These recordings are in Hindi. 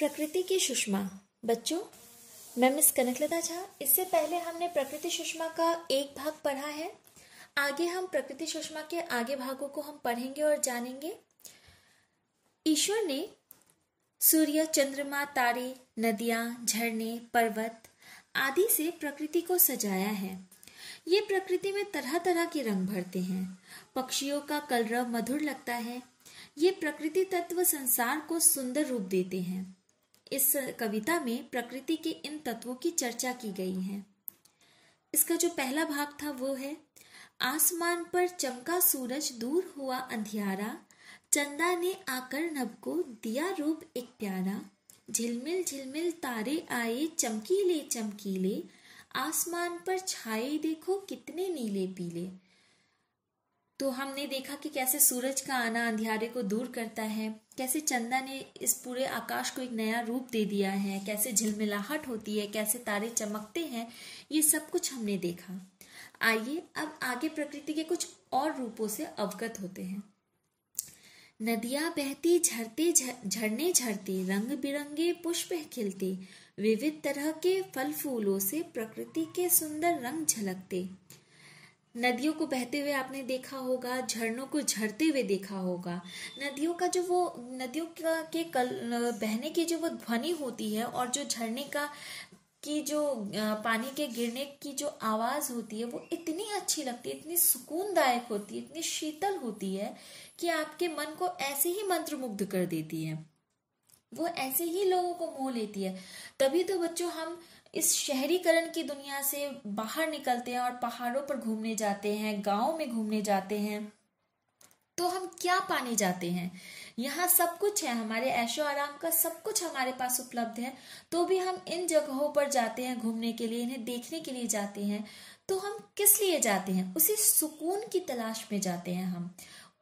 प्रकृति की सुषमा। बच्चों, मैं मिस कनकलता झा, इससे पहले हमने प्रकृति सुषमा का एक भाग पढ़ा है। आगे हम प्रकृति सुषमा के आगे भागों को हम पढ़ेंगे और जानेंगे। ईश्वर ने सूर्य, चंद्रमा, तारे, नदियाँ, झरने, पर्वत आदि से प्रकृति को सजाया है। ये प्रकृति में तरह तरह के रंग भरते हैं। पक्षियों का कलरव मधुर लगता है। ये प्रकृति तत्व संसार को सुंदर रूप देते हैं। इस कविता में प्रकृति के इन तत्वों की चर्चा की गई है। इसका जो पहला भाग था वो है, आसमान पर चमका सूरज दूर हुआ अंधियारा, चंदा ने आकर नभ को दिया रूप एक प्यारा, झिलमिल झिलमिल तारे आए चमकीले चमकीले, आसमान पर छाए देखो कितने नीले पीले तो हमने देखा कि कैसे सूरज का आना अंधियारे को दूर करता है, कैसे चंदा ने इस पूरे आकाश को एक नया रूप दे दिया है, कैसे झिलमिलाहट होती है, कैसे तारे चमकते हैं, ये सब कुछ हमने देखा। आइए अब आगे प्रकृति के कुछ और रूपों से अवगत होते हैं। नदियाँ बहती, झरते झरने झरते, रंग बिरंगे पुष्प खिलते, विविध तरह के फल फूलों से प्रकृति के सुंदर रंग झलकते। नदियों को बहते हुए आपने देखा होगा, झरनों को झरते हुए देखा होगा। नदियों का जो वो, नदियों का के कल, बहने की जो वो ध्वनि होती है और जो झरने का, की जो पानी के गिरने की जो आवाज़ होती है, वो इतनी अच्छी लगती है, इतनी सुकूनदायक होती है, इतनी शीतल होती है कि आपके मन को ऐसे ही मंत्रमुग्ध कर देती है। वो ऐसे ही लोगों को मोह लेती है। तभी तो बच्चों हम इस शहरीकरण की दुनिया से बाहर निकलते हैं और पहाड़ों पर घूमने जाते हैं, गाँव में घूमने जाते हैं तो हम क्या पाने जाते हैं? यहाँ सब कुछ है, हमारे ऐशो आराम का सब कुछ हमारे पास उपलब्ध है तो भी हम इन जगहों पर जाते हैं घूमने के लिए, इन्हें देखने के लिए जाते हैं तो हम किस लिए जाते हैं? उसी सुकून की तलाश में जाते हैं हम।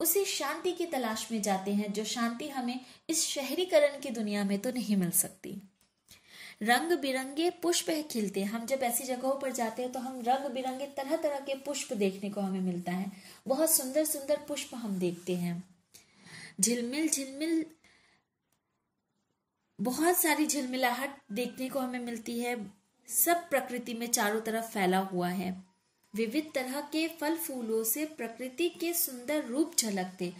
उसी शांति की तलाश में जाते हैं, जो शांति हमें इस शहरीकरण की दुनिया में तो नहीं मिल सकती। रंग बिरंगे पुष्प है। खिलते हम जब ऐसी जगहों पर जाते हैं तो हम रंग बिरंगे तरह तरह के पुष्प देखने को हमें मिलता है। बहुत सुंदर सुंदर पुष्प हम देखते हैं। झिलमिल झिलमिल। बहुत सारी झिलमिलाहट देखने को हमें मिलती है। सब प्रकृति में चारों तरफ़ फैला हुआ है। विविध तरह के फल फूलों से प्रकृति के सुंदर रूप झलकते।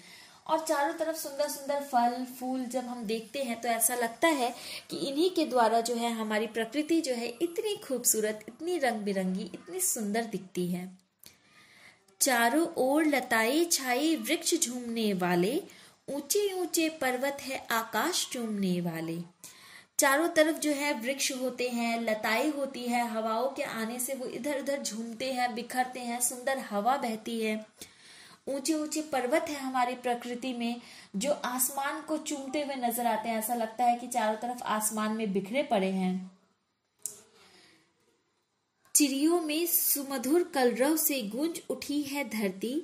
और चारों तरफ़ सुंदर सुंदर फल, फूल जब हम देखते हैं तो ऐसा लगता है कि इन्हीं के द्वारा जो है हमारी प्रकृति जो है इतनी खूबसूरत, इतनी रंग बिरंगी इतनी सुंदर दिखती है। चारों ओर लताई छाई वृक्ष झूमने वाले ऊँचे ऊँचे पर्वत है आकाश चूमने वाले। चारों तरफ़ जो है वृक्ष होते हैं लताई होती है, हवाओं के आने से वो इधर उधर झूमते हैं, बिखरते हैं, सुंदर हवा बहती है। ऊँचे ऊँचे पर्वत है हमारी प्रकृति में, जो आसमान को चूमते हुए नज़र आते हैं। ऐसा लगता है कि चारों तरफ़ आसमान में बिखरे पड़े हैं। चिड़ियों में सुमधुर कलरव से गूंज उठी है धरती।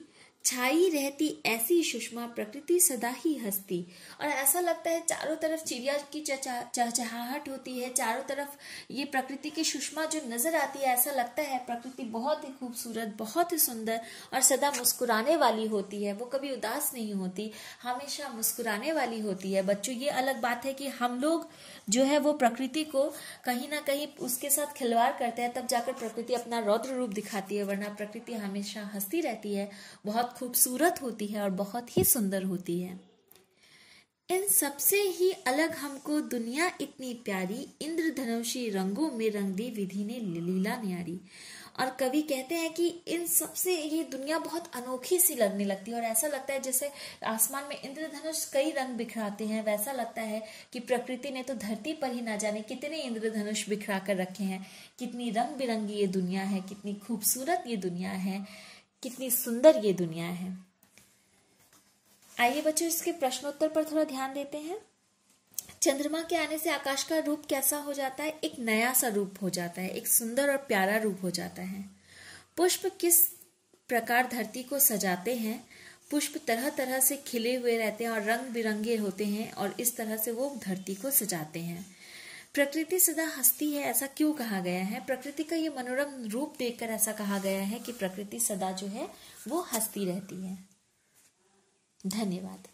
छाई रहती ऐसी सुषमा प्रकृति सदा ही हंसती। और ऐसा लगता है चारों तरफ़ चिड़िया की चहचहाहट होती है, चारों तरफ़ ये प्रकृति की सुषमा जो नज़र आती है, ऐसा लगता है प्रकृति बहुत ही खूबसूरत, बहुत ही सुंदर और सदा मुस्कुराने वाली होती है। वो कभी उदास नहीं होती, हमेशा मुस्कुराने वाली होती है। बच्चों, ये अलग बात है कि हम लोग जो है वो प्रकृति को कहीं ना कहीं उसके साथ खिलवाड़ करते हैं, तब जाकर प्रकृति अपना रौद्र रूप दिखाती है, वरना प्रकृति हमेशा हंसती रहती है। खूबसूरत होती है और बहुत ही सुंदर होती है। इन सबसे ही अलग हमको दुनिया इतनी प्यारी, इंद्रधनुषी रंगों में रंग दी विधि ने लीला न्यारी और कवि कहते हैं कि इन सबसे ये दुनिया बहुत अनोखी सी लगने लगती है और ऐसा लगता है जैसे आसमान में इंद्रधनुष कई रंग बिखराते हैं। वैसा लगता है कि प्रकृति ने तो धरती पर ही ना जाने कितने इंद्रधनुष बिखरा कर रखे हैं। कितनी रंग बिरंगी ये दुनिया है, कितनी खूबसूरत ये दुनिया है। कितनी सुंदर ये दुनिया है। आइए बच्चों, इसके प्रश्नोत्तर पर थोड़ा ध्यान देते हैं। चंद्रमा के आने से आकाश का रूप कैसा हो जाता है? एक नया सा रूप हो जाता है, एक सुंदर और प्यारा रूप हो जाता है। पुष्प किस प्रकार धरती को सजाते हैं? पुष्प तरह तरह से खिले हुए रहते हैं और रंग बिरंगे होते हैं और इस तरह से वो धरती को सजाते हैं। प्रकृति सदा हस्ती है, ऐसा क्यों कहा गया है? प्रकृति का ये मनोरम रूप देखकर ऐसा कहा गया है कि प्रकृति सदा जो है, वो हस्ती रहती है। धन्यवाद।